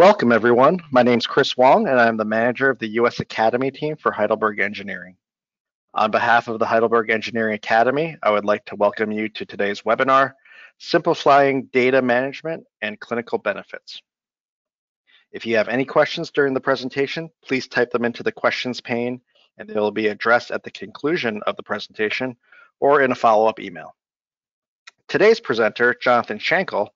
Welcome, everyone. My name is Chris Wong, and I'm the manager of the U.S. Academy team for Heidelberg Engineering. On behalf of the Heidelberg Engineering Academy, I would like to welcome you to today's webinar, Simplifying Data Management and Clinical Benefits. If you have any questions during the presentation, please type them into the questions pane, and they will be addressed at the conclusion of the presentation or in a follow-up email. Today's presenter, Jonathan Shankle,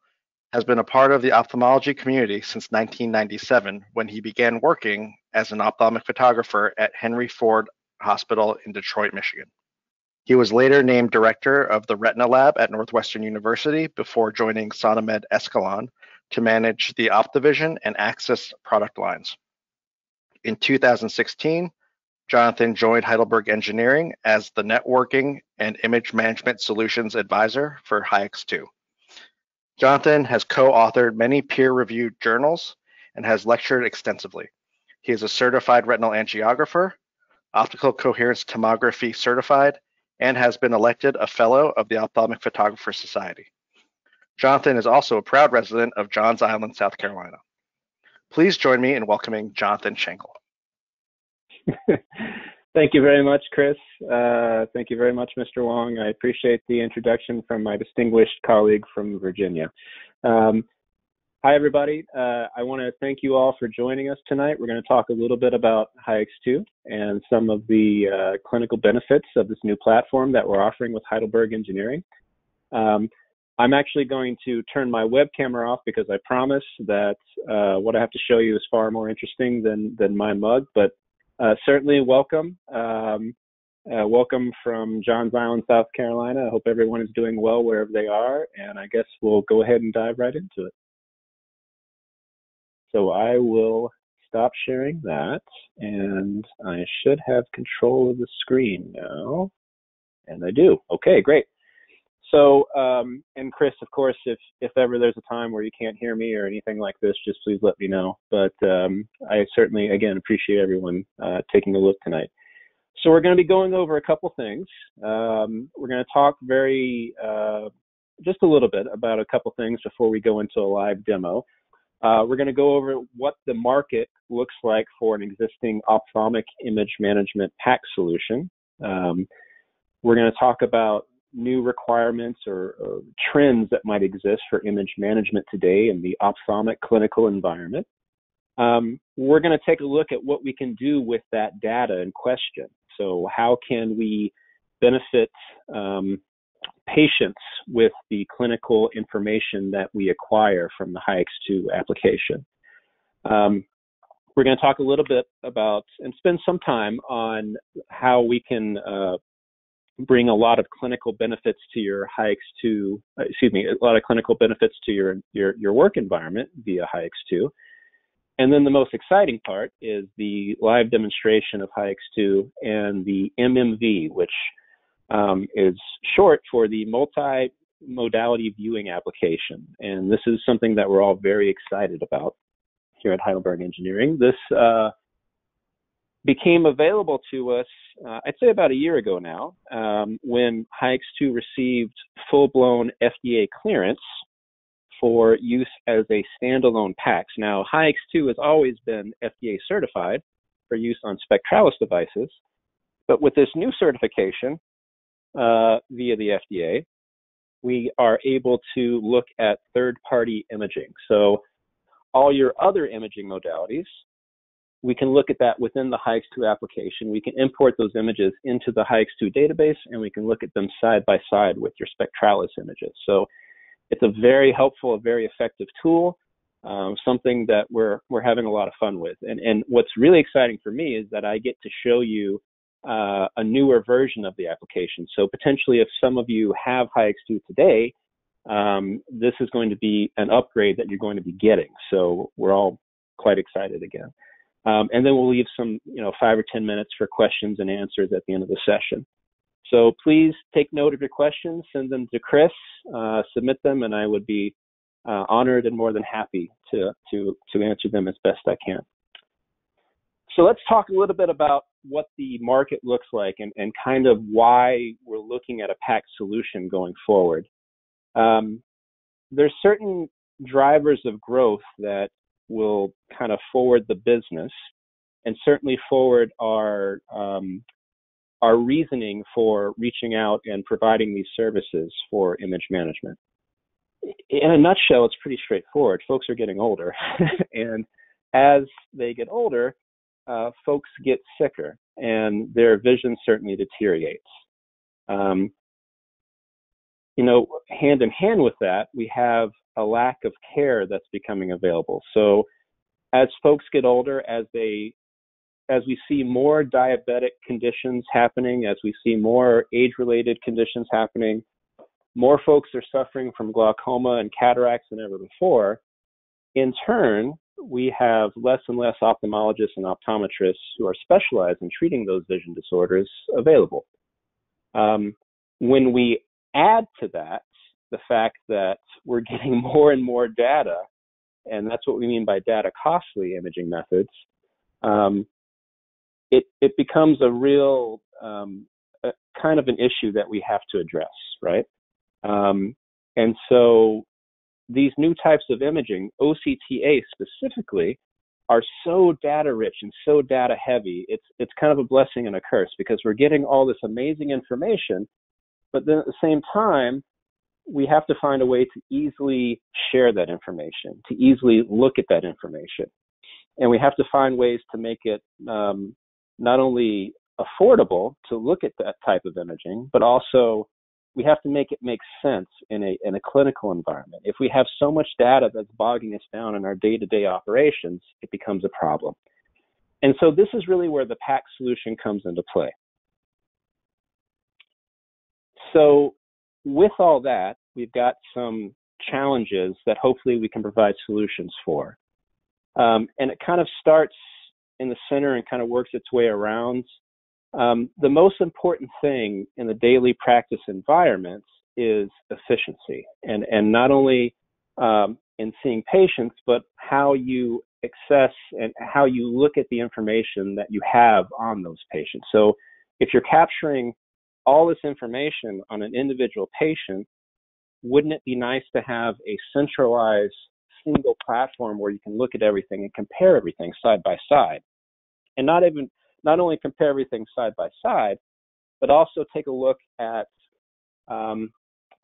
has been a part of the ophthalmology community since 1997 when he began working as an ophthalmic photographer at Henry Ford Hospital in Detroit, Michigan. He was later named director of the Retina Lab at Northwestern University before joining Sonomed Escalon to manage the Optivision and Axis product lines. In 2016, Jonathan joined Heidelberg Engineering as the Networking and Image Management Solutions Advisor for HEYEX 2. Jonathan has co-authored many peer-reviewed journals and has lectured extensively. He is a certified retinal angiographer, optical coherence tomography certified, and has been elected a fellow of the Ophthalmic Photographer Society. Jonathan is also a proud resident of Johns Island, South Carolina. Please join me in welcoming Jonathan Shankle. Thank you very much, Chris. Uh, thank you very much, Mr. Wong. I appreciate the introduction from my distinguished colleague from Virginia. Um, hi, everybody. Uh, I want to thank you all for joining us tonight. We're going to talk a little bit about HEYEX 2 and some of the uh, clinical benefits of this new platform that we're offering with Heidelberg Engineering. Um, I'm actually going to turn my web camera off because I promise that uh, what I have to show you is far more interesting than than my mug. But uh, certainly welcome. Um, uh, welcome from Johns Island, South Carolina. I hope everyone is doing well wherever they are, and I guess we'll go ahead and dive right into it. So I will stop sharing that, and I should have control of the screen now, and I do. Okay, great. So, um, and Chris, of course, if if ever there's a time where you can't hear me or anything like this, just please let me know. But um, I certainly, again, appreciate everyone uh, taking a look tonight. So we're going to be going over a couple things. Um, we're going to talk very, uh, just a little bit about a couple things before we go into a live demo. Uh, we're going to go over what the market looks like for an existing ophthalmic image management pack solution. Um, we're going to talk about new requirements or, or, trends that might exist for image management today in the ophthalmic clinical environment. Um, we're going to take a look at what we can do with that data in question. So, how can we benefit um, patients with the clinical information that we acquire from the HEYEX 2 application? Um, we're going to talk a little bit about and spend some time on how we can uh, bring a lot of clinical benefits to your HEYEX 2, uh, excuse me, a lot of clinical benefits to your, your, your work environment via HEYEX 2. And then the most exciting part is the live demonstration of HEYEX 2 and the MMV, which um, is short for the multi-modality viewing application. And this is something that we're all very excited about here at Heidelberg Engineering. This uh, became available to us, uh, I'd say about a year ago now, um, when HEYEX 2 received full blown FDA clearance for use as a standalone PACS. Now, HEYEX 2 has always been FDA certified for use on Spectralis devices, but with this new certification uh, via the FDA, we are able to look at third party imaging. So, all your other imaging modalities, we can look at that within the HEYEX 2 application. We can import those images into the HEYEX 2 database and we can look at them side by side with your Spectralis images. So it's a very helpful, a very effective tool, um, something that we're, we're having a lot of fun with. And, and what's really exciting for me is that I get to show you uh, a newer version of the application. So potentially if some of you have HEYEX 2 today, um, this is going to be an upgrade that you're going to be getting. So we're all quite excited again. Um, and then we'll leave some, you know, five or 10 minutes for questions and answers at the end of the session. So please take note of your questions, send them to Chris, uh, submit them, and I would be uh, honored and more than happy to, to, to answer them as best I can. So let's talk a little bit about what the market looks like and, and kind of why we're looking at a PAC solution going forward. Um, there's certain drivers of growth that will kind of forward the business and certainly forward our um, our reasoning for reaching out and providing these services for image management. In a nutshell, it's pretty straightforward. Folks are getting older, and as they get older, uh, folks get sicker, and their vision certainly deteriorates. Um, you know, hand in hand with that, we have a lack of care that's becoming available. So, as folks get older, as they as we see more diabetic conditions happening, as we see more age-related conditions happening, more folks are suffering from glaucoma and cataracts than ever before. In turn, we have less and less ophthalmologists and optometrists who are specialized in treating those vision disorders available. Um, when we add to that the fact that we're getting more and more data, and that's what we mean by data costly imaging methods, um, it, it becomes a real um, a kind of an issue that we have to address, right? Um, and so these new types of imaging, OCTA specifically, are so data rich and so data heavy. It's it's kind of a blessing and a curse because we're getting all this amazing information, but then at the same time, we have to find a way to easily share that information, to easily look at that information, and we have to find ways to make it um, not only affordable to look at that type of imaging, but also we have to make it make sense in a in a clinical environment. If we have so much data that's bogging us down in our day-to-day operations, it becomes a problem. And so this is really where the PAC solution comes into play. So with all that, we've got some challenges that hopefully we can provide solutions for. Um, and it kind of starts in the center and kind of works its way around. Um, the most important thing in the daily practice environments is efficiency, and and not only um, in seeing patients, but how you access and how you look at the information that you have on those patients. So if you're capturing all this information on an individual patient, wouldn't it be nice to have a centralized single platform where you can look at everything and compare everything side by side? And not even not only compare everything side by side, but also take a look at um,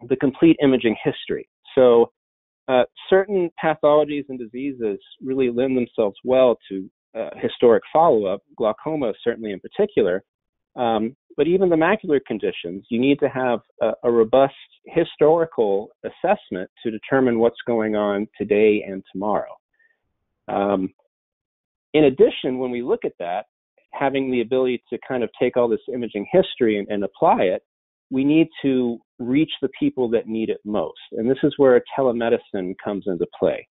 the complete imaging history. So uh, certain pathologies and diseases really lend themselves well to uh, historic follow-up, glaucoma certainly in particular, um, but even the macular conditions, you need to have a, a, robust historical assessment to determine what's going on today and tomorrow. Um, in addition, when we look at that, having the ability to kind of take all this imaging history and, and apply it, we need to reach the people that need it most. And this is where telemedicine comes into play.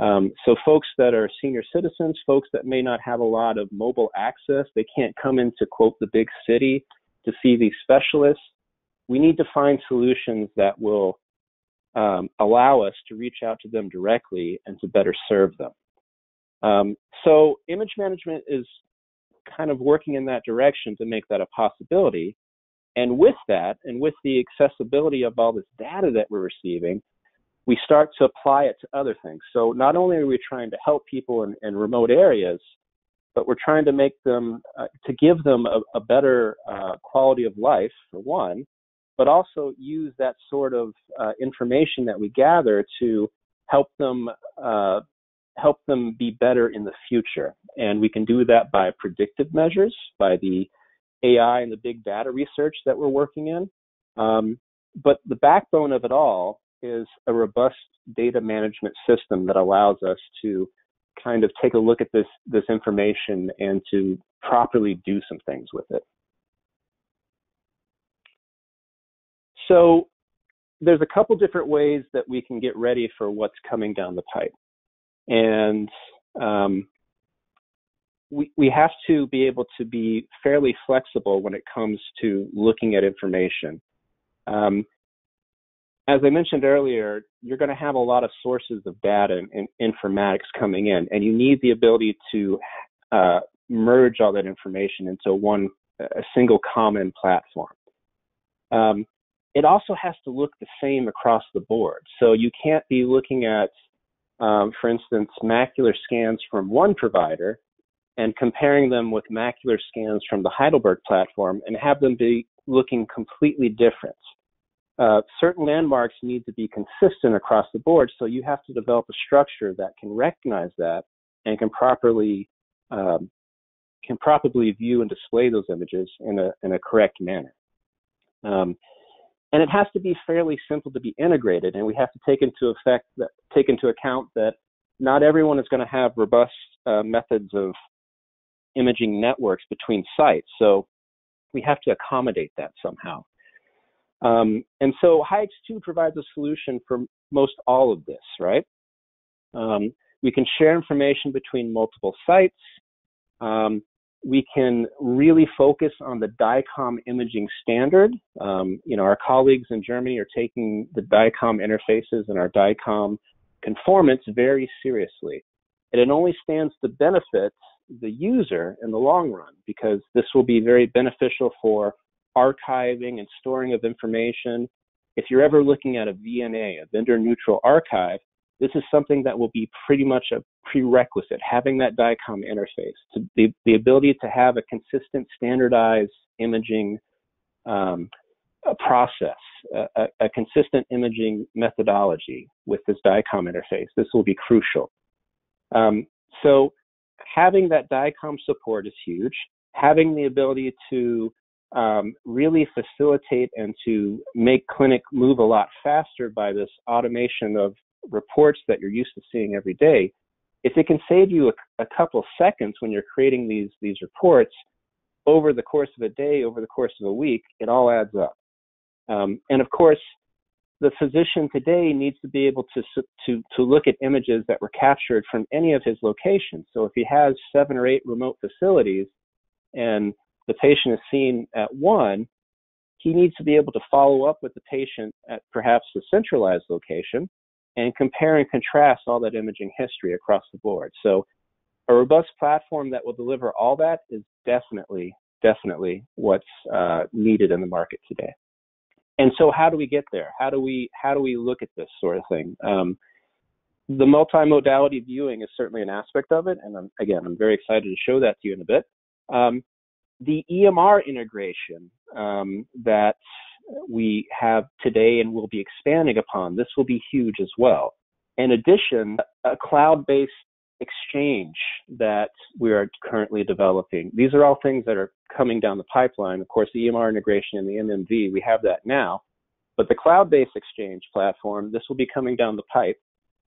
Um, so, folks that are senior citizens, folks that may not have a lot of mobile access, they can't come into, quote, the big city to see these specialists. We need to find solutions that will um, allow us to reach out to them directly and to better serve them. Um, so, image management is kind of working in that direction to make that a possibility. And with that, and with the accessibility of all this data that we're receiving, we start to apply it to other things. So not only are we trying to help people in, in remote areas, but we're trying to make them, uh, to give them a, a better uh, quality of life, for one, but also use that sort of uh, information that we gather to help them uh, help them be better in the future. And we can do that by predictive measures, by the AI and the big data research that we're working in. Um, but the backbone of it all is a robust data management system that allows us to kind of take a look at this this information and to properly do some things with it. So there's a couple different ways that we can get ready for what's coming down the pipe and um, we we have to be able to be fairly flexible when it comes to looking at information. Um, as I mentioned earlier, you're going to have a lot of sources of data and, and informatics coming in, and you need the ability to uh, merge all that information into one a single common platform. Um, it also has to look the same across the board. So you can't be looking at um, for instance, macular scans from one provider and comparing them with macular scans from the Heidelberg platform and have them be looking completely different. Uh, certain landmarks need to be consistent across the board, so you have to develop a structure that can recognize that and can properly um, can properly view and display those images in a in a correct manner. Um, and it has to be fairly simple to be integrated, and we have to take into effect that take into account that not everyone is going to have robust uh, methods of imaging networks between sites. So we have to accommodate that somehow. Um, and so HEYEX 2 provides a solution for most all of this, right? Um, we can share information between multiple sites. Um, we can really focus on the DICOM imaging standard. Um, you know, our colleagues in Germany are taking the DICOM interfaces and our DICOM conformance very seriously. And it only stands to benefit the user in the long run because this will be very beneficial for archiving and storing of information. If you're ever looking at a VNA, a vendor neutral archive, this is something that will be pretty much a prerequisite, having that DICOM interface, to the, the ability to have a consistent, standardized imaging um, process, a, a, consistent imaging methodology with this DICOM interface. This will be crucial. Um, so having that DICOM support is huge. Having the ability to um, really facilitate and to make clinic move a lot faster by this automation of reports that you're used to seeing every day, if it can save you a, a couple seconds when you're creating these these reports over the course of a day, over the course of a week, it all adds up. Um, and of course, the physician today needs to be able to, to, to look at images that were captured from any of his locations. So if he has seven or eight remote facilities and the patient is seen at one, he needs to be able to follow up with the patient at perhaps a centralized location and compare and contrast all that imaging history across the board. So a robust platform that will deliver all that is definitely, definitely what's uh, needed in the market today. And so how do we get there? How do we how do we look at this sort of thing? Um, the multimodality viewing is certainly an aspect of it, and I'm, again, I'm very excited to show that to you in a bit. Um, the EMR integration um, that we have today and will be expanding upon, this will be huge as well. In addition, a cloud-based exchange that we are currently developing. These are all things that are coming down the pipeline. Of course, the EMR integration and the MMV, we have that now. But the cloud-based exchange platform, this will be coming down the pipe.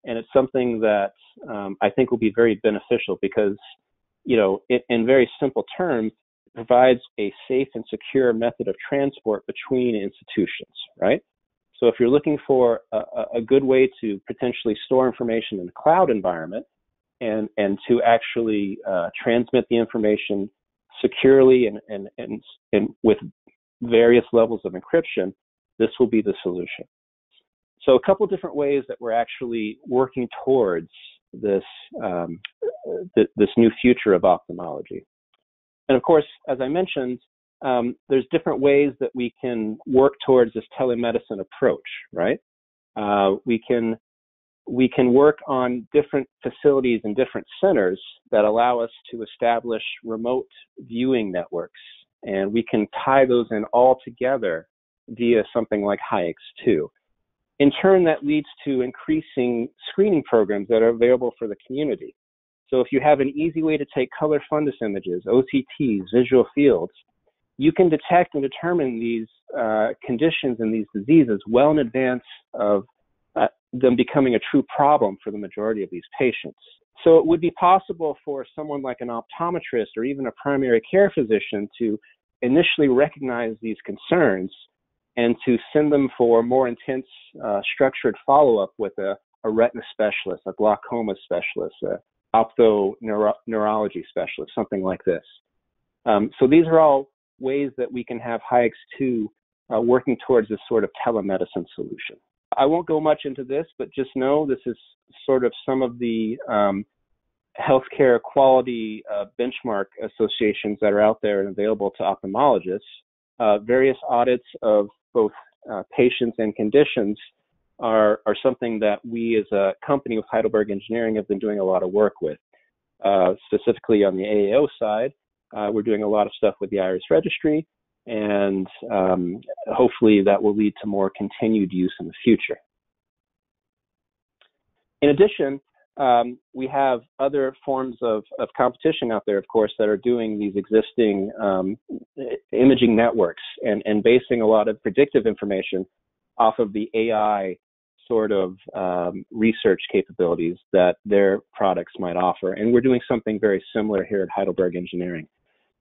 And it's something that um, I think will be very beneficial because, you know, in very simple terms, provides a safe and secure method of transport between institutions, right? So if you're looking for a, a good way to potentially store information in a cloud environment and, and to actually uh, transmit the information securely and, and, and, and with various levels of encryption, this will be the solution. So a couple different ways that we're actually working towards this um, th- this new future of ophthalmology. And of course, as I mentioned, um, there's different ways that we can work towards this telemedicine approach, right? Uh, we can we can work on different facilities and different centers that allow us to establish remote viewing networks, and we can tie those in all together via something like HEYEX 2. In turn, that leads to increasing screening programs that are available for the community. So if you have an easy way to take color fundus images, OCTs, visual fields, you can detect and determine these uh, conditions and these diseases well in advance of uh, them becoming a true problem for the majority of these patients. So it would be possible for someone like an optometrist or even a primary care physician to initially recognize these concerns and to send them for more intense uh, structured follow-up with a, a, retina specialist, a glaucoma specialist, a ophthalmology specialist, something like this. Um, so these are all ways that we can have HEYEX 2 uh, working towards this sort of telemedicine solution. I won't go much into this, but just know this is sort of some of the um, healthcare quality uh, benchmark associations that are out there and available to ophthalmologists. Uh, various audits of both uh, patients and conditions are, are something that we as a company with Heidelberg Engineering have been doing a lot of work with. Uh, specifically on the AAO side, uh, we're doing a lot of stuff with the IRIS registry, and um, hopefully that will lead to more continued use in the future. In addition, um, we have other forms of, of, competition out there, of course, that are doing these existing um, imaging networks and, and basing a lot of predictive information off of the AI sort of um, research capabilities that their products might offer. And we're doing something very similar here at Heidelberg Engineering.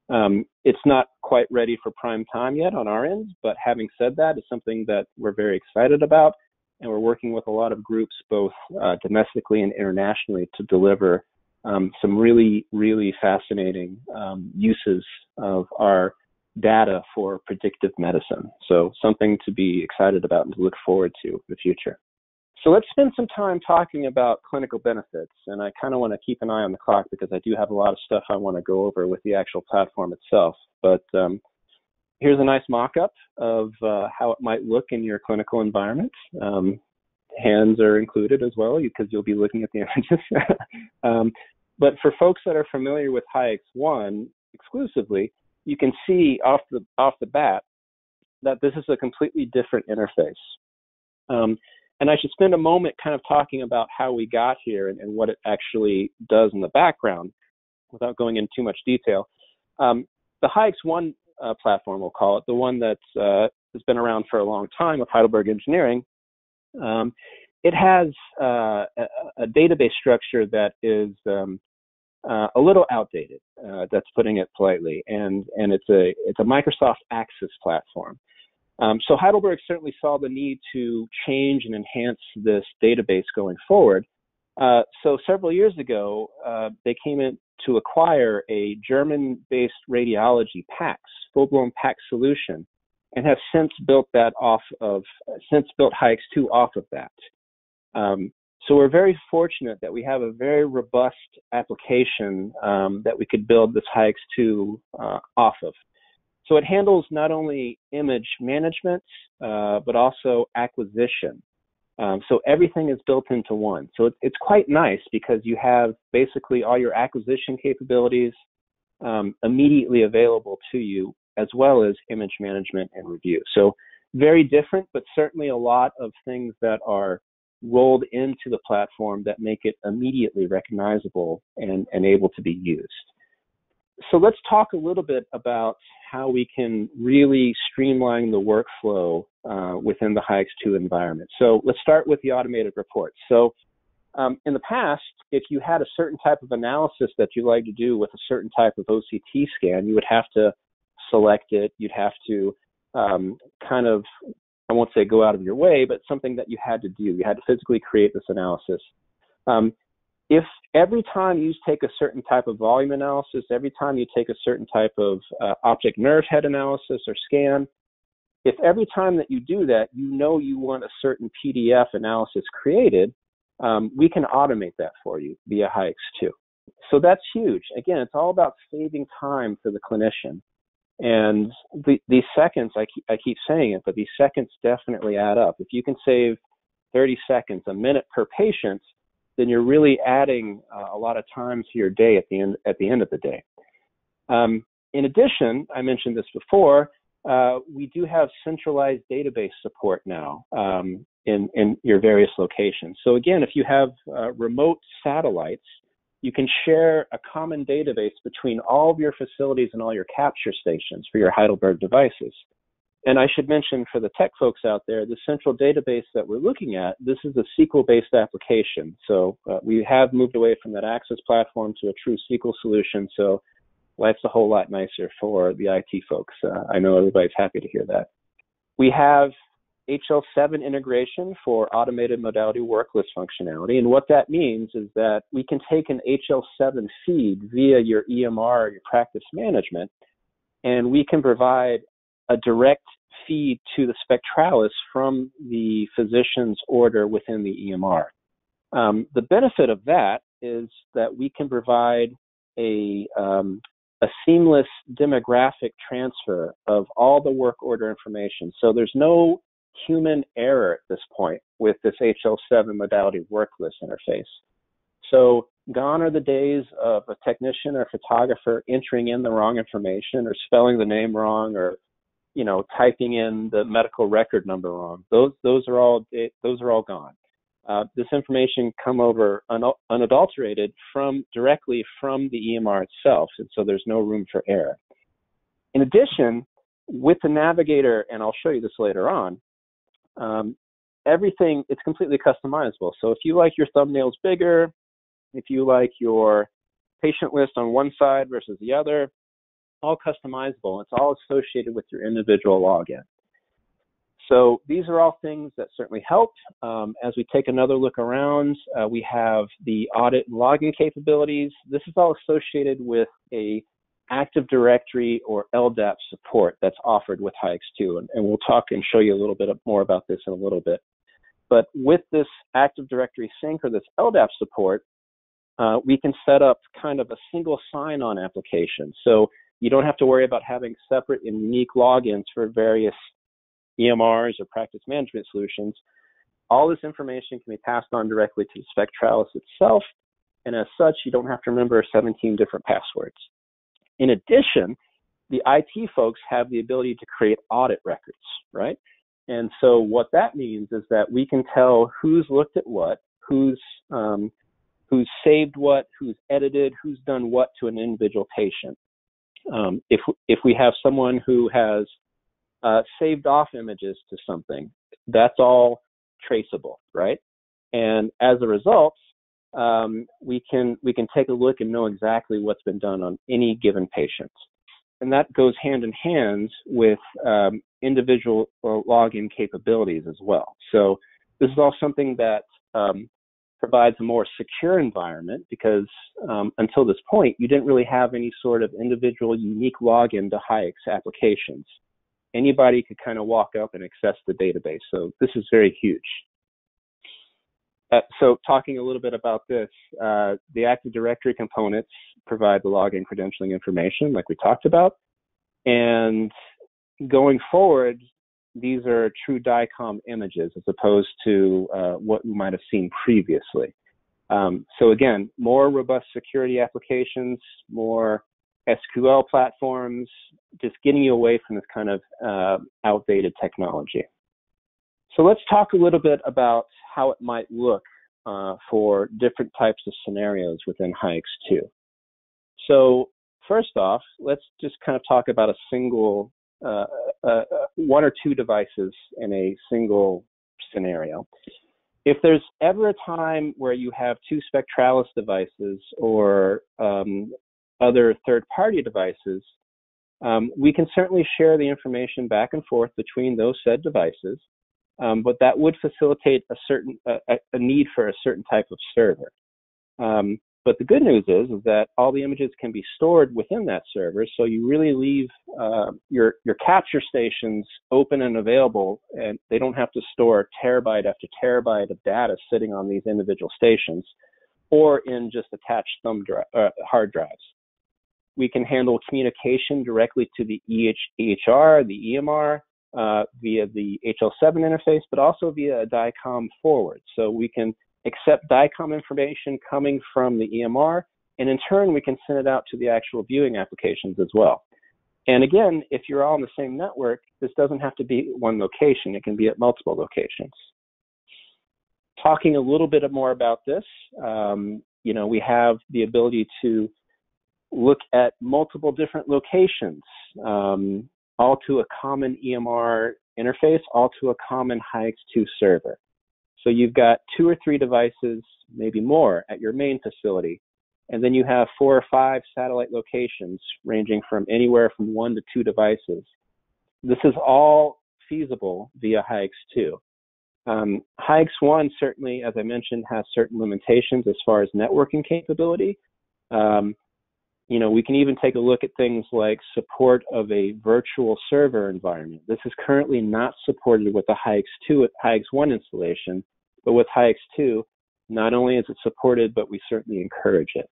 Um, it's not quite ready for prime time yet on our end, but having said that, it's something that we're very excited about and we're working with a lot of groups, both uh, domestically and internationally, to deliver um, some really, really fascinating um, uses of our data for predictive medicine. So, something to be excited about and to look forward to in the future. So, let's spend some time talking about clinical benefits. And I kind of want to keep an eye on the clock because I do have a lot of stuff I want to go over with the actual platform itself. But um, here's a nice mock-up of uh, how it might look in your clinical environment. Um, hands are included as well because you'll be looking at the images. um, but for folks that are familiar with HEYEX1 exclusively, you can see off the off the bat that this is a completely different interface. Um, and I should spend a moment kind of talking about how we got here and, and what it actually does in the background without going into too much detail. Um, the HEYEX1 uh, platform, we'll call it, the one that uh, has been around for a long time with Heidelberg Engineering, um, it has uh, a, a, database structure that is um, uh, a little outdated. Uh, that's putting it politely, and and it's a it's a Microsoft Access platform. Um, so Heidelberg certainly saw the need to change and enhance this database going forward. Uh, so several years ago, uh, they came in to acquire a German-based radiology PACS, full-blown PACS solution, and have since built that off of, since built HEYEX 2 off of that. Um, so we're very fortunate that we have a very robust application um, that we could build this HEYEX 2 uh, off of. So it handles not only image management, uh, but also acquisition. Um, so everything is built into one. So it, it's quite nice because you have basically all your acquisition capabilities um, immediately available to you, as well as image management and review. So very different, but certainly a lot of things that are rolled into the platform that make it immediately recognizable and, and able to be used so let's talk a little bit about how we can really streamline the workflow uh, within the HEYEX 2 environment. So let's start with the automated reports. So um, in the past, if you had a certain type of analysis that you like to do with a certain type of OCT scan, you would have to select it. You'd have to um, kind of, I won't say go out of your way, but something that you had to do. You had to physically create this analysis. Um, if every time you take a certain type of volume analysis, every time you take a certain type of uh, optic nerve head analysis or scan, if every time that you do that, you know you want a certain PDF analysis created, um, we can automate that for you via HEYEX 2. So that's huge. Again, it's all about saving time for the clinician. And the, these seconds, I keep, I keep saying it, but these seconds definitely add up. If you can save 30 seconds, a minute per patient, then you're really adding uh, a lot of time to your day at the end at the end of the day. Um, in addition, I mentioned this before. Uh, we do have centralized database support now um, in in your various locations. So again, if you have uh, remote satellites, you can share a common database between all of your facilities and all your capture stations for your Heidelberg devices. And I should mention for the tech folks out there, the central database that we're looking at, this is a SQL-based application. So uh, we have moved away from that Access platform to a true SQL solution. So life's a whole lot nicer for the IT folks. Uh, I know everybody's happy to hear that. We have HL7 integration for automated modality worklist functionality. And what that means is that we can take an HL7 feed via your EMR, your practice management, and we can provide a direct feed to the spectralis from the physician's order within the EMR. Um, the benefit of that is that we can provide a, um, a seamless demographic transfer of all the work order information. So there's no human error at this point with this HL7 modality work list interface. So gone are the days of a technician or photographer entering in the wrong information or spelling the name wrong or you know typing in the medical record number wrong. Those those are all those are all gone. Uh, this information come over un- unadulterated from directly from the EMR itself, and so there's no room for error. In addition, with the navigator, and I'll show you this later on, um, everything it's completely customizable. So if you like your thumbnails bigger, if you like your patient list on one side versus the other, all customizable. It's all associated with your individual login. So these are all things that certainly help. Um, as we take another look around, uh, we have the audit and login capabilities. This is all associated with a Active Directory or LDAP support that's offered with HEYEX 2, and, and we'll talk and show you a little bit more about this in a little bit. But with this Active Directory sync or this LDAP support, uh, we can set up kind of a single sign-on application. So you don't have to worry about having separate and unique logins for various EMRs or practice management solutions. All this information can be passed on directly to Spectralis itself, and as such, you don't have to remember 17 different passwords. In addition, the IT folks have the ability to create audit records, right? And so what that means is that we can tell who's looked at what, who's um, who's saved what, who's edited, who's done what to an individual patient. Um, if if we have someone who has uh, saved off images to something, that's all traceable, right? And as a result, um, we can we can take a look and know exactly what's been done on any given patient, and that goes hand in hand with um, individual uh, login capabilities as well. So this is all something that um, provides a more secure environment because um, until this point, you didn't really have any sort of individual unique login to HEYEX applications. Anybody could kind of walk up and access the database. So this is very huge. Uh, so talking a little bit about this, uh, the Active Directory components provide the login credentialing information like we talked about. And going forward, these are true DICOM images as opposed to uh, what we might have seen previously. Um, so again, more robust security applications, more SQL platforms, just getting you away from this kind of uh, outdated technology. So let's talk a little bit about how it might look uh, for different types of scenarios within HEYEX 2. So first off, let's just kind of talk about a single, uh, uh, uh, one or two devices in a single scenario. If there's ever a time where you have two Spectralis devices or um, other third-party devices, um, we can certainly share the information back and forth between those said devices um, but that would facilitate a certain a, a, need for a certain type of server. Um, but the good news is, is that all the images can be stored within that server, so you really leave uh, your your capture stations open and available, and they don't have to store terabyte after terabyte of data sitting on these individual stations, or in just attached thumb dri- uh, hard drives. We can handle communication directly to the EH- EHR, the EMR, uh, via the HL7 interface, but also via a DICOM forward. So we can accept DICOM information coming from the EMR, and in turn, we can send it out to the actual viewing applications as well. And again, if you're all on the same network, this doesn't have to be one location. It can be at multiple locations. Talking a little bit more about this, um, you know, we have the ability to look at multiple different locations. Um, all to a common EMR interface, all to a common HEYEX 2 server. So you've got two or three devices, maybe more, at your main facility. And then you have four or five satellite locations ranging from anywhere from one to two devices. This is all feasible via HEYEX 2. Um, HEYEX1 certainly, as I mentioned, has certain limitations as far as networking capability. Um, you know, we can even take a look at things like support of a virtual server environment. This is currently not supported with the HIX2, HEYEX1 installation, but with HEYEX 2, not only is it supported, but we certainly encourage it.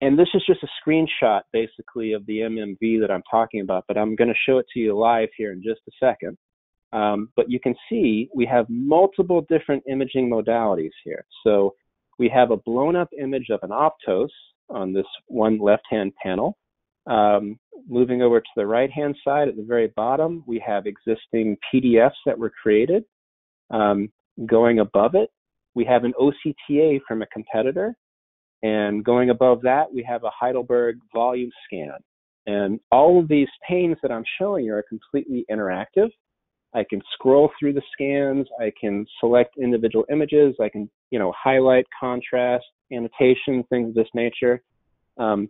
And this is just a screenshot basically of the MMV that I'm talking about, but I'm going to show it to you live here in just a second. Um, but you can see we have multiple different imaging modalities here. So we have a blown up image of an optos on this one left hand panel. Um, moving over to the right hand side at the very bottom, we have existing PDFs that were created. Um, going above it, we have an OCTA from a competitor. And going above that, we have a Heidelberg volume scan. And all of these panes that I'm showing you are completely interactive. I can scroll through the scans. I can select individual images. I can, you know, highlight, contrast, annotation, things of this nature. Um,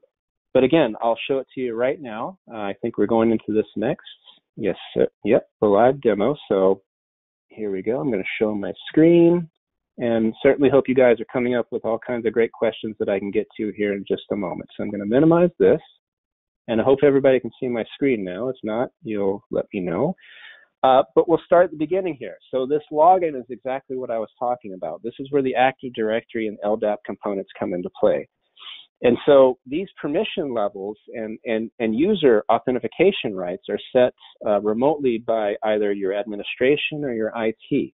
but again, I'll show it to you right now. Uh, I think we're going into this next. Yes, yep, the live demo. So here we go. I'm going to show my screen and certainly hope you guys are coming up with all kinds of great questions that I can get to here in just a moment. So I'm going to minimize this and I hope everybody can see my screen now. If not, you'll let me know. Uh, but we'll start at the beginning here. So this login is exactly what I was talking about. This is where the Active Directory and LDAP components come into play. And so these permission levels and, and, and user authentication rights are set uh, remotely by either your administration or your IT.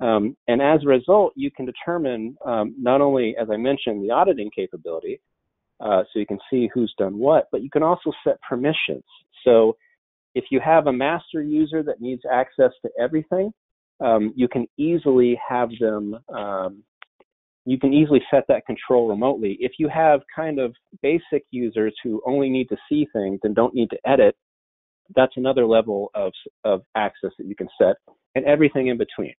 Um, and as a result, you can determine um, not only, as I mentioned, the auditing capability, uh, so you can see who's done what, but you can also set permissions. So if you have a master user that needs access to everything, um, you can easily have them, um, you can easily set that control remotely. If you have kind of basic users who only need to see things and don't need to edit, that's another level of, of access that you can set and everything in between.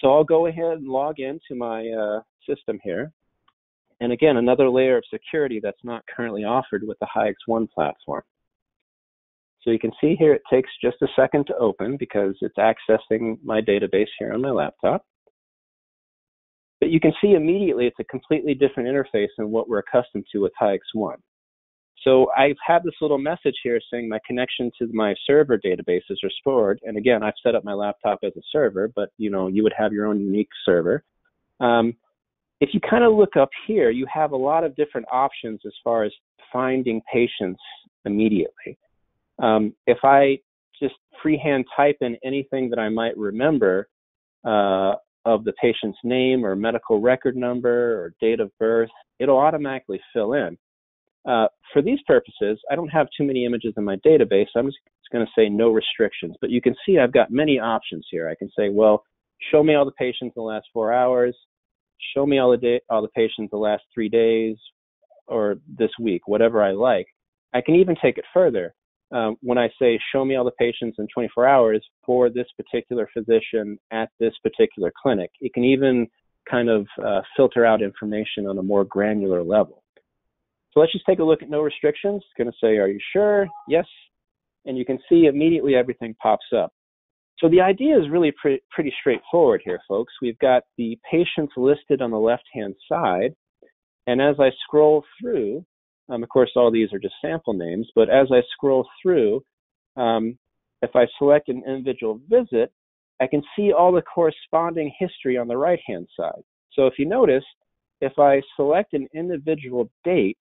So I'll go ahead and log into my uh, system here. And again, another layer of security that's not currently offered with the HEYEX One platform. So you can see here it takes just a second to open because it's accessing my database here on my laptop. But you can see immediately it's a completely different interface than what we're accustomed to with HEYEX One. So I've had this little message here saying my connection to my server databases are restored. And again, I've set up my laptop as a server, but you know, you would have your own unique server. Um, if you kind of look up here, you have a lot of different options as far as finding patients immediately. Um, if I just freehand type in anything that I might remember uh, of the patient's name or medical record number or date of birth, it'll automatically fill in. Uh, for these purposes, I don't have too many images in my database. I'm just going to say no restrictions. But you can see I've got many options here. I can say, well, show me all the patients in the last four hours show me all the day, all the patients the last three days or this week, whatever I like. I can even take it further. Um, when I say show me all the patients in 24 hours for this particular physician at this particular clinic, it can even kind of uh, filter out information on a more granular level. So let's just take a look at no restrictions. It's going to say, are you sure? Yes. And you can see immediately everything pops up. So the idea is really pre- pretty straightforward here, folks. We've got the patients listed on the left-hand side, and as I scroll through, um, of course, all these are just sample names, but as I scroll through, um, if I select an individual visit, I can see all the corresponding history on the right-hand side. So if you notice, if I select an individual date,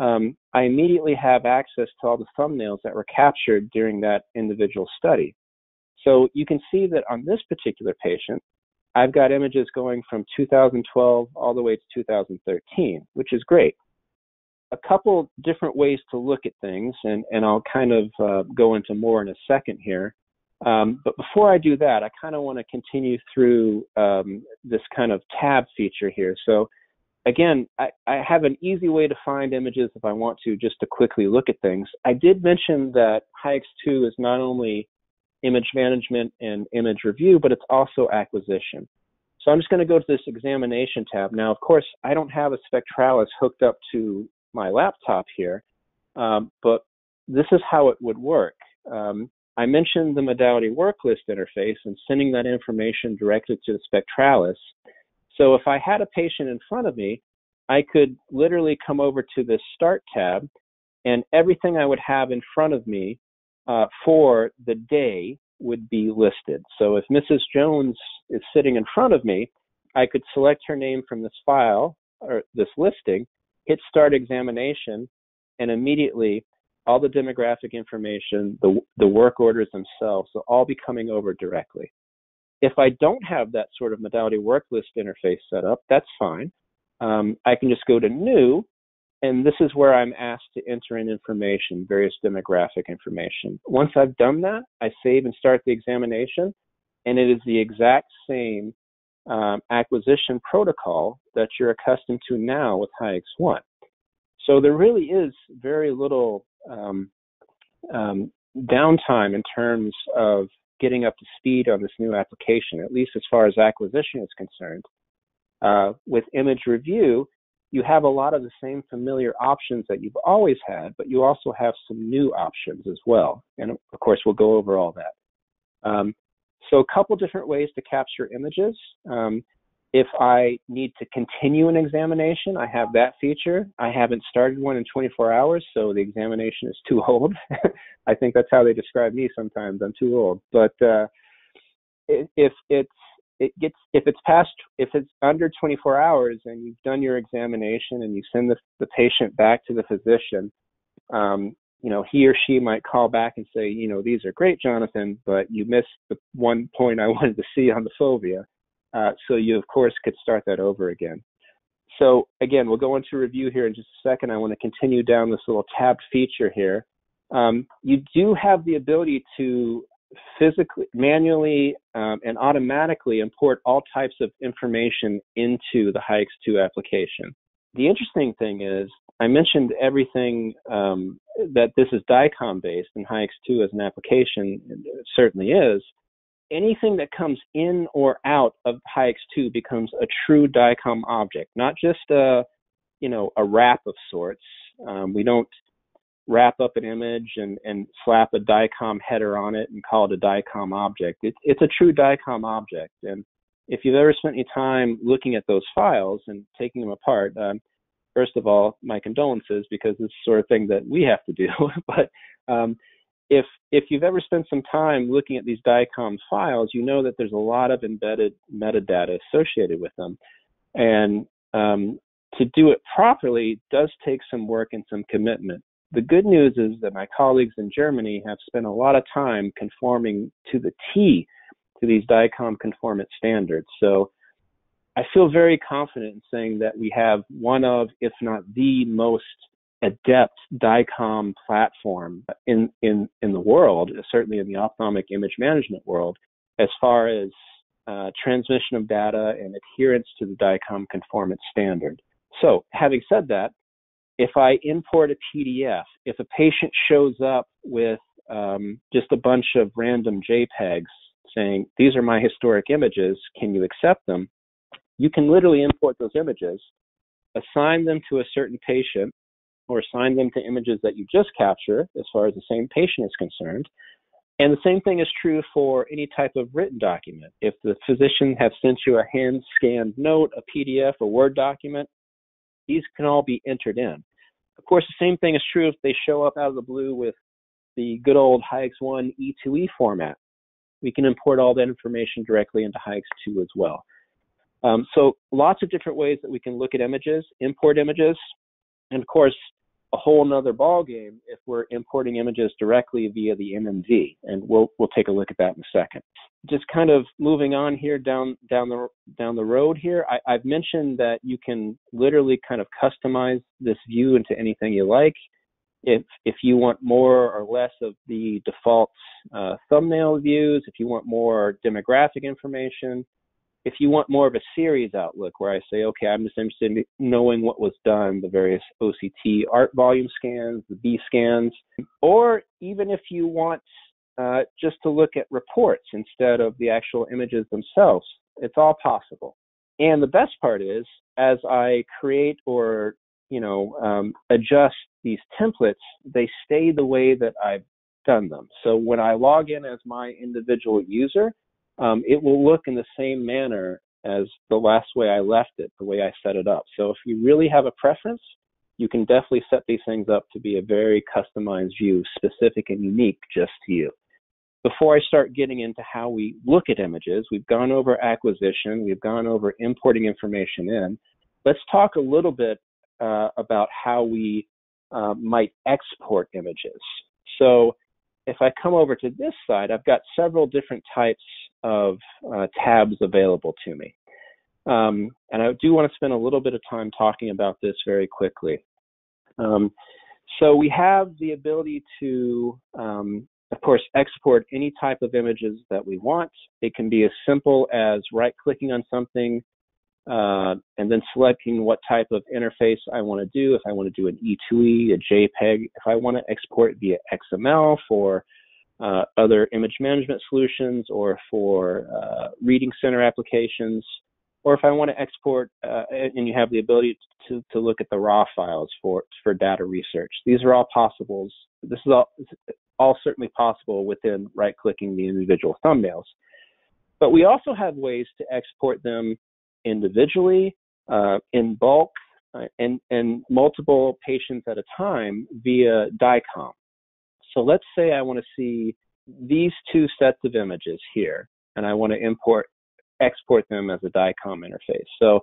um, I immediately have access to all the thumbnails that were captured during that individual study. So you can see that on this particular patient, I've got images going from 2012 all the way to 2013, which is great. A couple different ways to look at things, and, and I'll kind of uh, go into more in a second here. Um, but before I do that, I kind of want to continue through um, this kind of tab feature here. So again, I, I, have an easy way to find images if I want to just to quickly look at things. I did mention that HEYEX 2 is not only image management and image review, but it's also acquisition. So I'm just going to go to this examination tab. Now, of course, I don't have a Spectralis hooked up to my laptop here, um, but this is how it would work. Um, I mentioned the modality work list interface and sending that information directly to the Spectralis. So if I had a patient in front of me, I could literally come over to this Start tab, and everything I would have in front of me uh, for the day would be listed. So if Mrs. Jones is sitting in front of me, I could select her name from this file or this listing, hit start examination, and immediately all the demographic information, the, the work orders themselves will all be coming over directly. If I don't have that sort of modality work list interface set up, that's fine. Um, I can just go to new, and this is where I'm asked to enter in information, various demographic information. Once I've done that, I save and start the examination, and it is the exact same um, acquisition protocol that you're accustomed to now with HEYEX 1. So there really is very little um, um, downtime in terms of getting up to speed on this new application, at least as far as acquisition is concerned. Uh, with image review, you have a lot of the same familiar options that you've always had, but you also have some new options as well. And of course, we'll go over all that. Um, so a couple different ways to capture images. Um, if I need to continue an examination, I have that feature. I haven't started one in 24 hours, so the examination is too old. I think that's how they describe me sometimes. I'm too old. But uh, if it's it gets if it's past if it's under 24 hours and you've done your examination and you send the, the patient back to the physician, um, you know he or she might call back and say, you know, these are great, Jonathan, but you missed the one point I wanted to see on the fovea uh, so you, of course, could start that over again. So again, we'll go into review here in just a second. I want to continue down this little tabbed feature here. Um, you do have the ability to physically, manually, um, and automatically import all types of information into the HEYEX 2 application. The interesting thing is, I mentioned everything um, that this is DICOM based, and HEYEX 2 as an application certainly is anything that comes in or out of HEYEX 2 becomes a true DICOM object, not just a, you know, a wrap of sorts. Um, we don't wrap up an image and, and slap a DICOM header on it and call it a DICOM object. It's, it's a true DICOM object. And if you've ever spent any time looking at those files and taking them apart, um, first of all, my condolences because it's the sort of thing that we have to do. but um, if if you've ever spent some time looking at these DICOM files, you know that there's a lot of embedded metadata associated with them, and um, to do it properly does take some work and some commitment. The good news is that my colleagues in Germany have spent a lot of time conforming to the T to these DICOM conformance standards. So I feel very confident in saying that we have one of, if not the most adept DICOM platform in, in, in the world, certainly in the ophthalmic image management world, as far as uh, transmission of data and adherence to the DICOM conformance standard. So, having said that, if I import a PDF, if a patient shows up with um, just a bunch of random JPEGs saying, These are my historic images, can you accept them? You can literally import those images, assign them to a certain patient, or assign them to images that you just capture as far as the same patient is concerned. And the same thing is true for any type of written document. If the physician has sent you a hand scanned note, a PDF, a Word document, these can all be entered in. Of course, the same thing is true if they show up out of the blue with the good old HEYEX 1 E2E format. We can import all that information directly into HEYEX 2 as well. Um, so lots of different ways that we can look at images, import images, and of course, a whole nother ball game if we're importing images directly via the MMV, and we'll we'll take a look at that in a second. Just kind of moving on here down down the down the road here, I, I've mentioned that you can literally kind of customize this view into anything you like. If if you want more or less of the default uh, thumbnail views, if you want more demographic information, if you want more of a series outlook where I say, okay, I'm just interested in knowing what was done, the various OCT art volume scans, the B scans, or even if you want uh, just to look at reports instead of the actual images themselves, it's all possible. And the best part is, as I create or you know um, adjust these templates, they stay the way that I've done them. So when I log in as my individual user, um, it will look in the same manner as the last way I left it, the way I set it up. So if you really have a preference, you can definitely set these things up to be a very customized view, specific and unique just to you. Before I start getting into how we look at images, we've gone over acquisition, we've gone over importing information in. Let's talk a little bit uh, about how we uh, might export images. So if I come over to this side, I've got several different types of uh, tabs available to me. Um, and I do want to spend a little bit of time talking about this very quickly. Um, so we have the ability to, um, of course, export any type of images that we want. It can be as simple as right clicking on something uh, and then selecting what type of interface I want to do. If I want to do an E2E, a JPEG, if I want to export via XML for uh, other image management solutions or for uh, reading center applications, or if I want to export uh, and you have the ability to, to look at the raw files for, for data research. These are all possibles. This is all, all certainly possible within right clicking the individual thumbnails. But we also have ways to export them individually, uh, in bulk, uh, and, and multiple patients at a time via DICOM. So let's say I want to see these two sets of images here, and I want to import, export them as a DICOM interface. So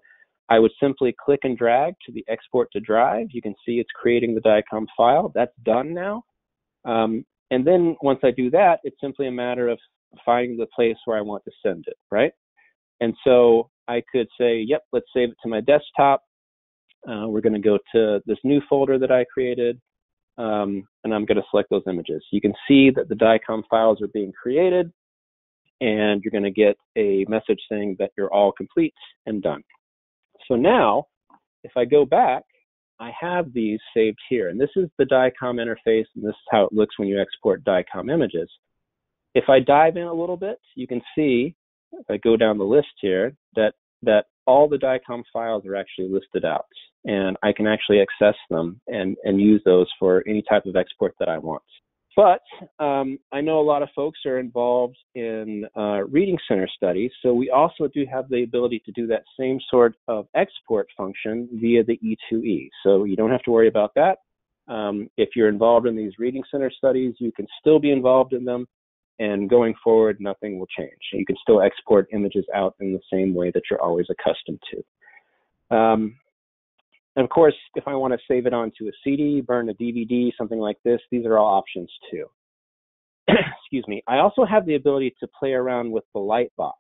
I would simply click and drag to the export to drive. You can see it's creating the DICOM file. That's done now. Um, and then once I do that, it's simply a matter of finding the place where I want to send it, right? And so I could say, yep, let's save it to my desktop. Uh, we're going to go to this new folder that I created, um, and I'm going to select those images. You can see that the DICOM files are being created, and you're going to get a message saying that you're all complete and done. So now, if I go back, I have these saved here, and this is the DICOM interface, and this is how it looks when you export DICOM images. If I dive in a little bit, you can see if I go down the list here, that that all the DICOM files are actually listed out, and I can actually access them and and use those for any type of export that I want. But um, I know a lot of folks are involved in uh, reading center studies, so we also do have the ability to do that same sort of export function via the E2E. So you don't have to worry about that. Um, if you're involved in these reading center studies, you can still be involved in them and going forward, nothing will change. You can still export images out in the same way that you're always accustomed to. Um, and of course, if I want to save it onto a CD, burn a DVD, something like this, these are all options too. Excuse me. I also have the ability to play around with the Lightbox.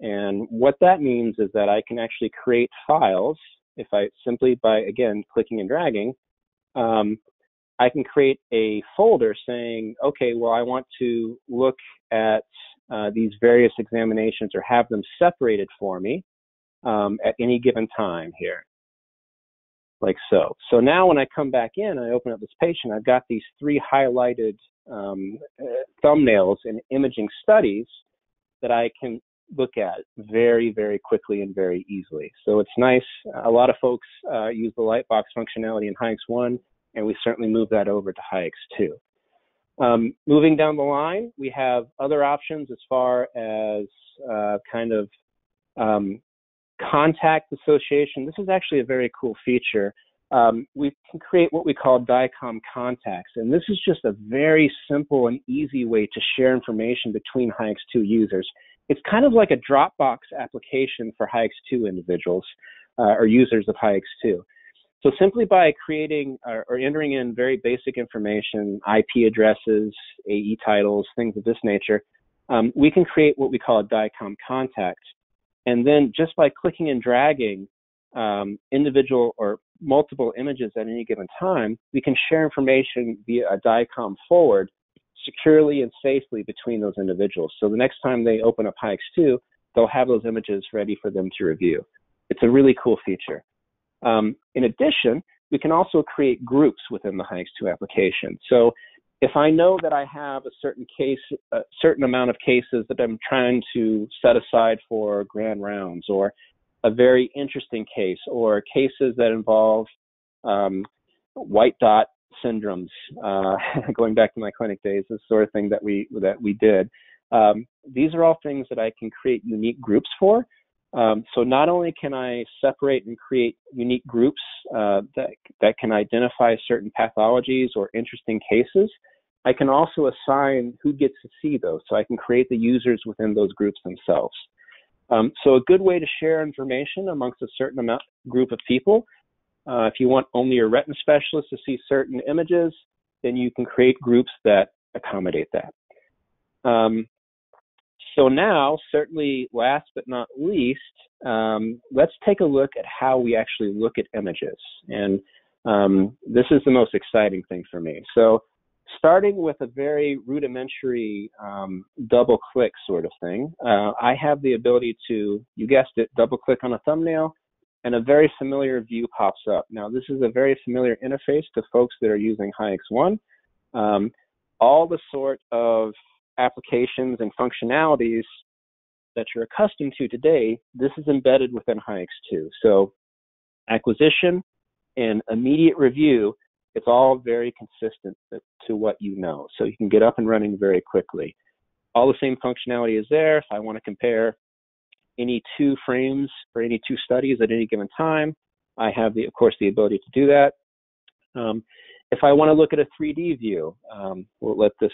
And what that means is that I can actually create files if I simply by, again, clicking and dragging, um, I can create a folder saying, okay, well, I want to look at uh, these various examinations or have them separated for me um, at any given time here, like so. So now when I come back in, I open up this patient, I've got these three highlighted um, uh, thumbnails in imaging studies that I can look at very, very quickly and very easily. So it's nice. A lot of folks uh, use the Lightbox functionality in HEYEX 1 and we certainly move that over to HEYEX 2. Um, moving down the line, we have other options as far as uh, kind of um, contact association. This is actually a very cool feature. Um, we can create what we call DICOM contacts, and this is just a very simple and easy way to share information between HEYEX 2 users. It's kind of like a Dropbox application for HEYEX 2 individuals uh, or users of HEYEX 2. So simply by creating or, or, entering in very basic information, IP addresses, AE titles, things of this nature, um, we can create what we call a DICOM contact. And then just by clicking and dragging um, individual or multiple images at any given time, we can share information via a DICOM forward securely and safely between those individuals. So the next time they open up HEYEX 2, they'll have those images ready for them to review. It's a really cool feature. Um, in addition, we can also create groups within the HEYEX 2 application. So if I know that I have a certain case, a certain amount of cases that I'm trying to set aside for grand rounds, or a very interesting case, or cases that involve um, white dot syndromes, uh, going back to my clinic days, this sort of thing that we that we did. Um, these are all things that I can create unique groups for, um, so not only can I separate and create unique groups uh, that that can identify certain pathologies or interesting cases, I can also assign who gets to see those. So I can create the users within those groups themselves. Um, so a good way to share information amongst a certain amount group of people Uh, if you want only your retina specialist to see certain images, then you can create groups that accommodate that. Um, so now, certainly last but not least, um, let's take a look at how we actually look at images. And um, this is the most exciting thing for me. So starting with a very rudimentary um, double click sort of thing, uh, I have the ability to, you guessed it, double click on a thumbnail and a very familiar view pops up. Now, this is a very familiar interface to folks that are using HEYEX1. Um, all the sort of applications and functionalities that you're accustomed to today, this is embedded within HEYEX2. So acquisition and immediate review, it's all very consistent to what you know. So you can get up and running very quickly. All the same functionality is there. If I want to compare any two frames or any two studies at any given time, I have the, of course, the ability to do that. Um, if I want to look at a 3D view, um, we'll let this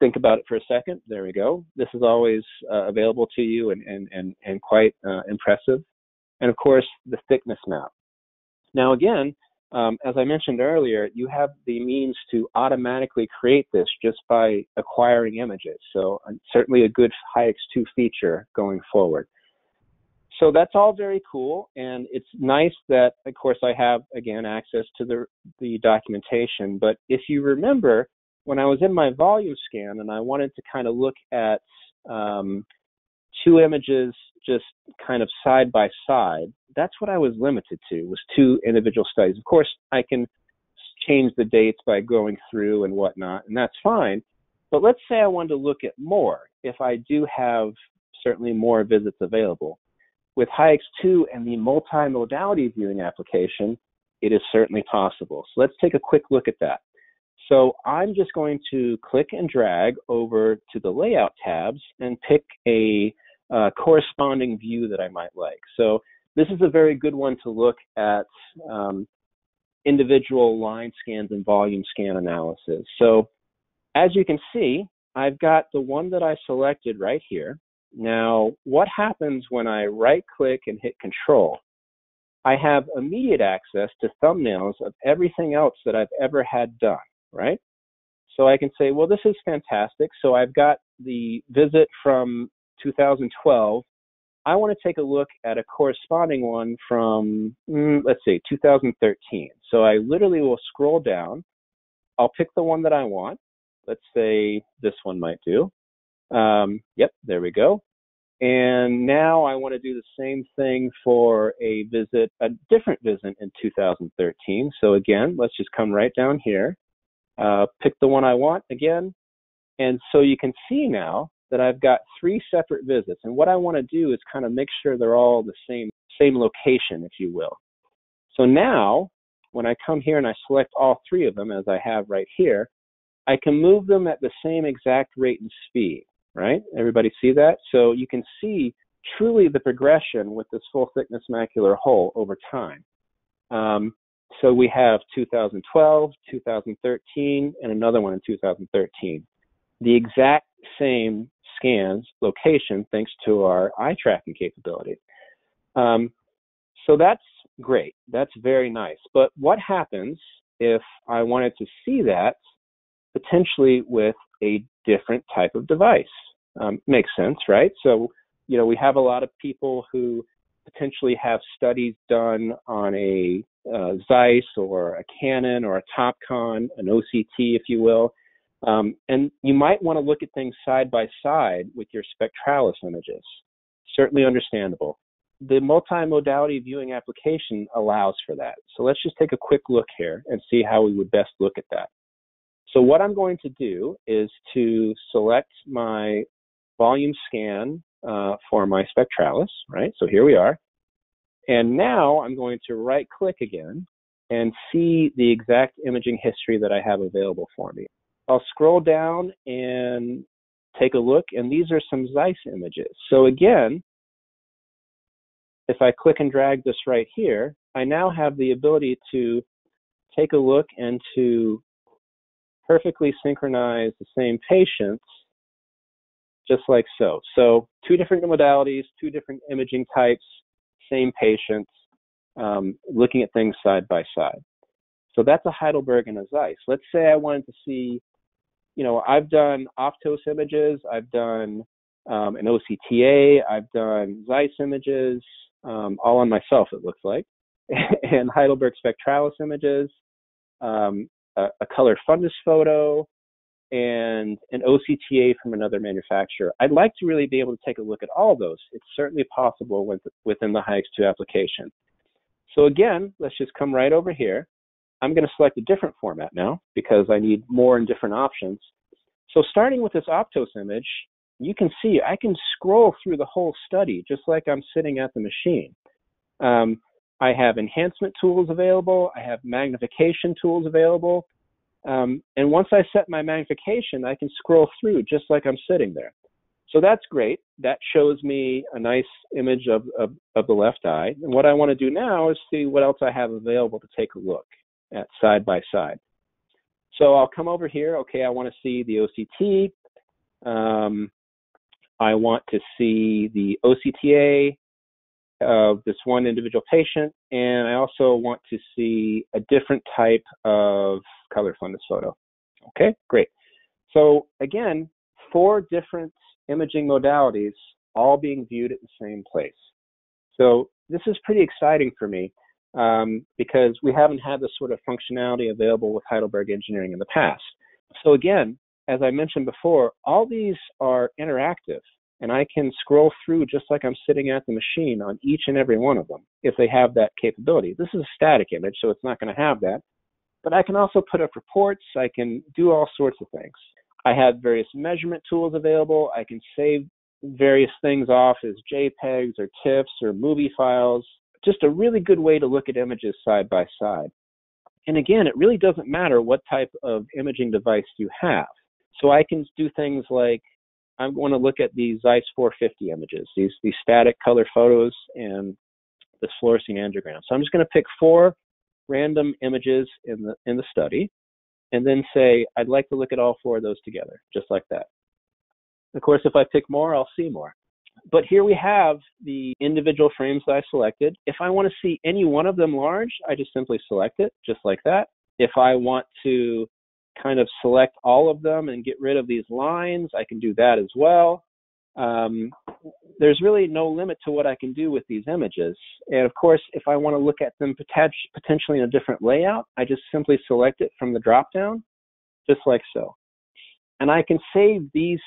think about it for a second. There we go. This is always uh, available to you and, and, and, and quite uh, impressive. And of course, the thickness map. Now, again, um, as I mentioned earlier, you have the means to automatically create this just by acquiring images. So uh, certainly a good HEYEX2 feature going forward. So that's all very cool, and it's nice that, of course, I have again access to the the documentation. But if you remember, when I was in my volume scan and I wanted to kind of look at um, two images just kind of side by side, that's what I was limited to was two individual studies. Of course, I can change the dates by going through and whatnot, and that's fine. But let's say I wanted to look at more if I do have certainly more visits available. With HEYEX2 and the multimodality viewing application, it is certainly possible. So let's take a quick look at that. So I'm just going to click and drag over to the layout tabs and pick a uh, corresponding view that I might like. So this is a very good one to look at um, individual line scans and volume scan analysis. So as you can see, I've got the one that I selected right here. Now, what happens when I right click and hit control? I have immediate access to thumbnails of everything else that I've ever had done right? So I can say, well, this is fantastic. So I've got the visit from 2012. I want to take a look at a corresponding one from, mm, let's see, 2013. So I literally will scroll down. I'll pick the one that I want. Let's say this one might do. Um, yep, there we go. And now I want to do the same thing for a visit, a different visit in 2013. So again, let's just come right down here uh, pick the one I want again. And so you can see now that I've got three separate visits. And what I want to do is kind of make sure they're all the same, same location, if you will. So now, when I come here and I select all three of them, as I have right here, I can move them at the same exact rate and speed, right? Everybody see that? So you can see truly the progression with this full thickness macular hole over time. Um, so we have 2012, 2013, and another one in 2013. The exact same scans location thanks to our eye tracking capability. Um, so that's great. That's very nice. But what happens if I wanted to see that potentially with a different type of device? Um, makes sense, right? So, you know, we have a lot of people who potentially have studies done on a uh, Zeiss or a Canon or a Topcon, an OCT, if you will. Um, and you might want to look at things side by side with your spectralis images. Certainly understandable. The multimodality viewing application allows for that. So let's just take a quick look here and see how we would best look at that. So what I'm going to do is to select my volume scan uh, for my spectralis, right? So here we are. And now I'm going to right click again and see the exact imaging history that I have available for me. I'll scroll down and take a look, and these are some Zeiss images. So again, if I click and drag this right here, I now have the ability to take a look and to perfectly synchronize the same patients just like so. So two different modalities, two different imaging types, same patients. um, looking at things side by side. So that's a Heidelberg and a Zeiss. Let's say I wanted to see, you know, I've done Optos images, I've done um, an OCTA, I've done Zeiss images, um, all on myself, it looks like, and Heidelberg Spectralis images, um, a, a color fundus photo, and an OCTA from another manufacturer. I'd like to really be able to take a look at all those. It's certainly possible with, within the HEYEX2 application. So again, let's just come right over here. I'm going to select a different format now because I need more and different options. So starting with this Optos image, you can see I can scroll through the whole study just like I'm sitting at the machine. Um, I have enhancement tools available. I have magnification tools available. Um, and once I set my magnification, I can scroll through just like I'm sitting there. So that's great. That shows me a nice image of, of, of the left eye. And what I want to do now is see what else I have available to take a look at side by side. So I'll come over here. Okay, I want to see the OCT. Um, I want to see the OCTA of this one individual patient, and I also want to see a different type of color fundus photo. Okay, great. So again, four different imaging modalities all being viewed at the same place. So this is pretty exciting for me um, because we haven't had this sort of functionality available with Heidelberg Engineering in the past. So again, as I mentioned before, all these are interactive and I can scroll through just like I'm sitting at the machine on each and every one of them if they have that capability. This is a static image, so it's not going to have that. But I can also put up reports. I can do all sorts of things. I have various measurement tools available. I can save various things off as JPEGs or TIFFs or movie files. Just a really good way to look at images side by side. And again, it really doesn't matter what type of imaging device you have. So I can do things like I'm going to look at these Zeiss 450 images, these these static color photos and this fluorescein angiogram. So I'm just going to pick four random images in the in the study, and then say I'd like to look at all four of those together, just like that. Of course, if I pick more, I'll see more. But here we have the individual frames that I selected. If I want to see any one of them large, I just simply select it, just like that. If I want to kind of select all of them and get rid of these lines. I can do that as well. Um, there's really no limit to what I can do with these images. And of course, if I want to look at them potentially in a different layout, I just simply select it from the dropdown, just like so. And I can save these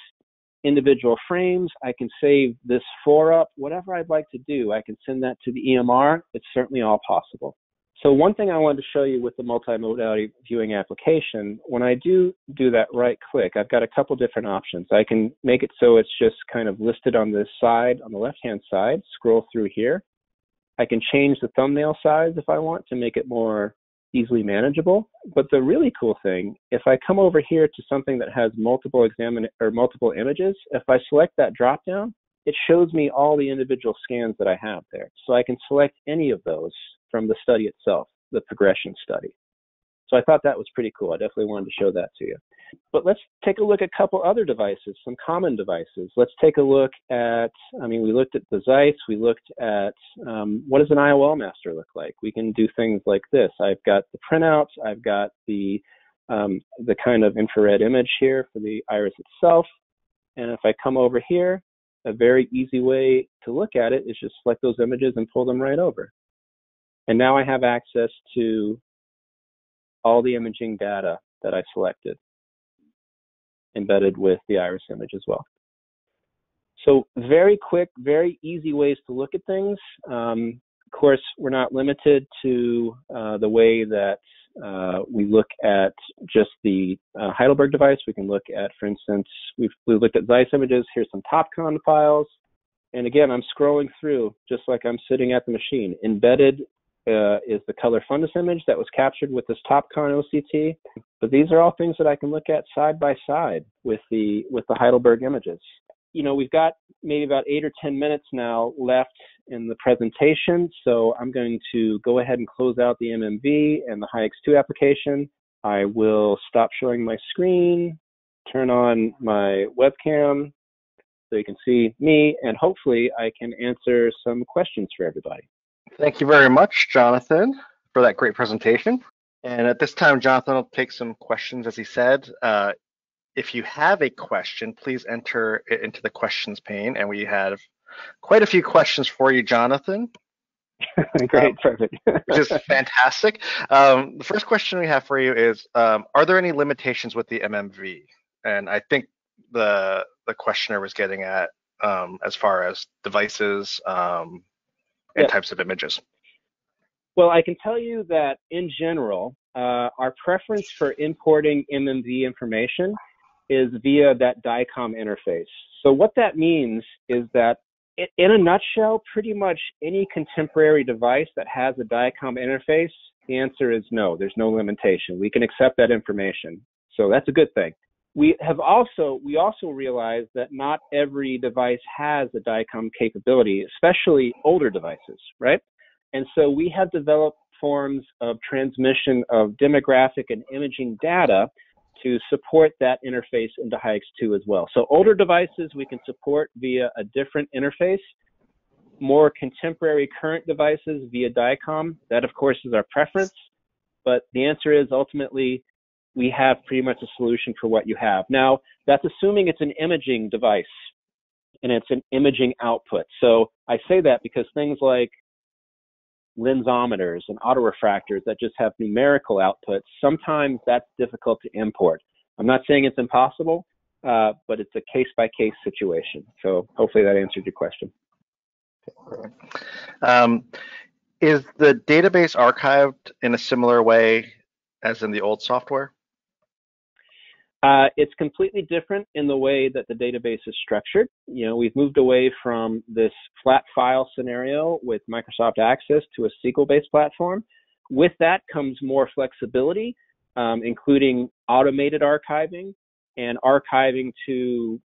individual frames. I can save this four up, whatever I'd like to do. I can send that to the EMR. It's certainly all possible. So one thing I wanted to show you with the multimodality viewing application, when I do do that right click, I've got a couple different options. I can make it so it's just kind of listed on this side, on the left-hand side, scroll through here. I can change the thumbnail size if I want to make it more easily manageable. But the really cool thing, if I come over here to something that has multiple examine or multiple images, if I select that drop down, it shows me all the individual scans that I have there. So I can select any of those from the study itself, the progression study. So I thought that was pretty cool. I definitely wanted to show that to you. But let's take a look at a couple other devices, some common devices. Let's take a look at, I mean, we looked at the Zeiss, we looked at um, what does an IOL master look like? We can do things like this. I've got the printouts, I've got the, um, the kind of infrared image here for the iris itself. And if I come over here, a very easy way to look at it is just select those images and pull them right over. And now I have access to all the imaging data that I selected embedded with the iris image as well. So very quick, very easy ways to look at things. Um, of course, we're not limited to uh, the way that uh, we look at just the uh, Heidelberg device. We can look at, for instance, we've, we've looked at Zeiss images. Here's some TopCon files. And again, I'm scrolling through just like I'm sitting at the machine. Embedded uh, is the color fundus image that was captured with this TopCon OCT. But these are all things that I can look at side by side with the with the Heidelberg images. You know, we've got maybe about eight or ten minutes now left in the presentation, so I'm going to go ahead and close out the MMV and the HEYEX2 application. I will stop showing my screen, turn on my webcam so you can see me, and hopefully I can answer some questions for everybody. Thank you very much, Jonathan, for that great presentation. And at this time, Jonathan will take some questions, as he said. Uh, if you have a question, please enter it into the questions pane. And we have quite a few questions for you, Jonathan. Great, um, perfect. which is fantastic. Um, the first question we have for you is, um, are there any limitations with the MMV? And I think the the questioner was getting at um, as far as devices um, and yep. types of images. Well, I can tell you that in general, uh, our preference for importing MMV information is via that DICOM interface. So what that means is that in a nutshell, pretty much any contemporary device that has a DICOM interface, the answer is no, there's no limitation. We can accept that information. So that's a good thing. We have also, we also realize that not every device has a DICOM capability, especially older devices, right? And so we have developed forms of transmission of demographic and imaging data to support that interface into HEYEX2 as well. So older devices we can support via a different interface. More contemporary current devices via DICOM, that of course is our preference, but the answer is ultimately we have pretty much a solution for what you have. Now, that's assuming it's an imaging device and it's an imaging output. So I say that because things like lensometers and autorefractors that just have numerical outputs, sometimes that's difficult to import. I'm not saying it's impossible, uh, but it's a case by case situation. So hopefully that answered your question. Um, is the database archived in a similar way as in the old software? Uh, it's completely different in the way that the database is structured. You know, we've moved away from this flat file scenario with Microsoft Access to a SQL-based platform. With that comes more flexibility, um, including automated archiving and archiving to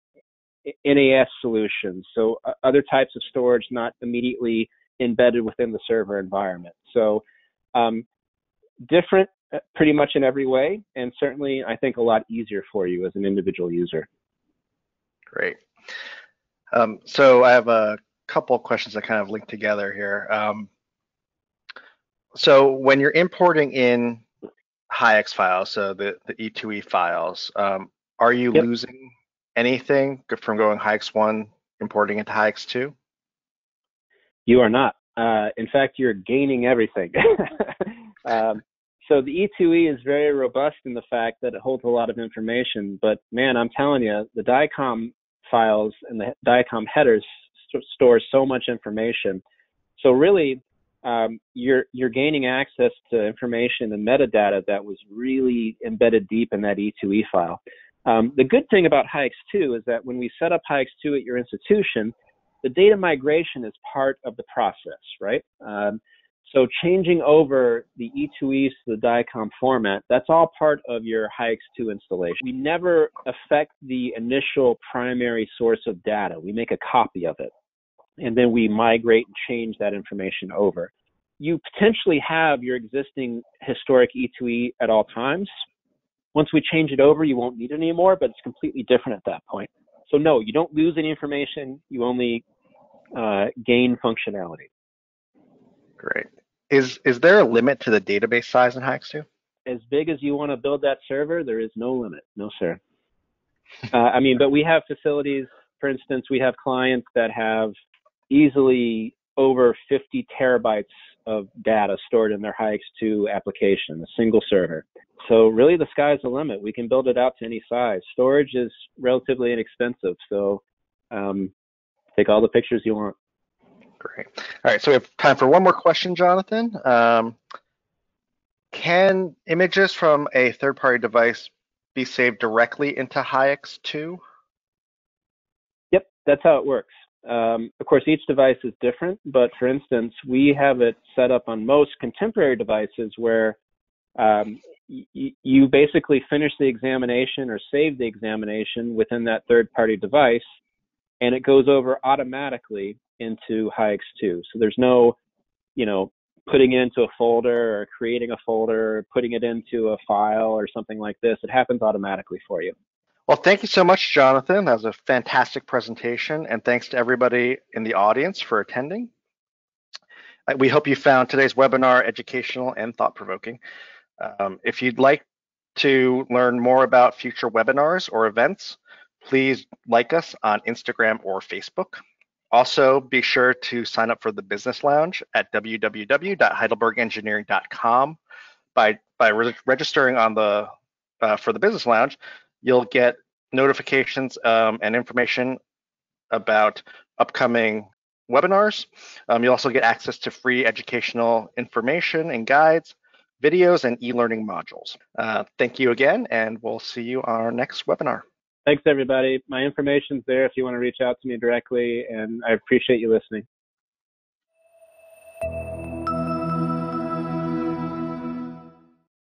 NAS solutions, so uh, other types of storage not immediately embedded within the server environment. So um, different pretty much in every way, and certainly I think a lot easier for you as an individual user. Great. Um, so I have a couple of questions that kind of link together here. Um, so when you're importing in HEYEX files, so the, the E2E files, um, are you yep. losing anything from going HEYEX1 importing into HEYEX2? You are not. Uh, in fact, you're gaining everything. um, so the E2E is very robust in the fact that it holds a lot of information. But man, I'm telling you, the DICOM files and the DICOM headers st- store so much information. So really, um, you're you're gaining access to information and metadata that was really embedded deep in that E2E file. Um, the good thing about HEYEX2 is that when we set up HEYEX2 at your institution, the data migration is part of the process, right? Um, so changing over the E2E to the DICOM format, that's all part of your HEYEX2 installation. We never affect the initial primary source of data. We make a copy of it, and then we migrate and change that information over. You potentially have your existing historic E2E at all times. Once we change it over, you won't need it anymore, but it's completely different at that point. So no, you don't lose any information. You only uh, gain functionality. Great. Is is there a limit to the database size in HEYEX2? As big as you want to build that server, there is no limit. No, sir. uh, I mean, but we have facilities. For instance, we have clients that have easily over 50 terabytes of data stored in their HEYEX2 application, a single server. So really, the sky's the limit. We can build it out to any size. Storage is relatively inexpensive, so um, take all the pictures you want. Great. All right, so we have time for one more question, Jonathan. Um, can images from a third-party device be saved directly into HEYEX2? Yep, that's how it works. Um, of course, each device is different, but for instance, we have it set up on most contemporary devices where um, you basically finish the examination or save the examination within that third-party device, and it goes over automatically into HEYEX2. So there's no, you know, putting it into a folder or creating a folder, or putting it into a file or something like this. It happens automatically for you. Well, thank you so much, Jonathan. That was a fantastic presentation, and thanks to everybody in the audience for attending. Uh, We hope you found today's webinar educational and thought-provoking. Um, if you'd like to learn more about future webinars or events, please like us on Instagram or Facebook. Also, be sure to sign up for the Business Lounge at www.heidelbergengineering.com. By by re- registering on the uh, for the Business Lounge, you'll get notifications um, and information about upcoming webinars. Um, you'll also get access to free educational information and guides, videos, and e-learning modules. Uh, thank you again, and we'll see you on our next webinar. Thanks, everybody. My information's there if you want to reach out to me directly, and I appreciate you listening.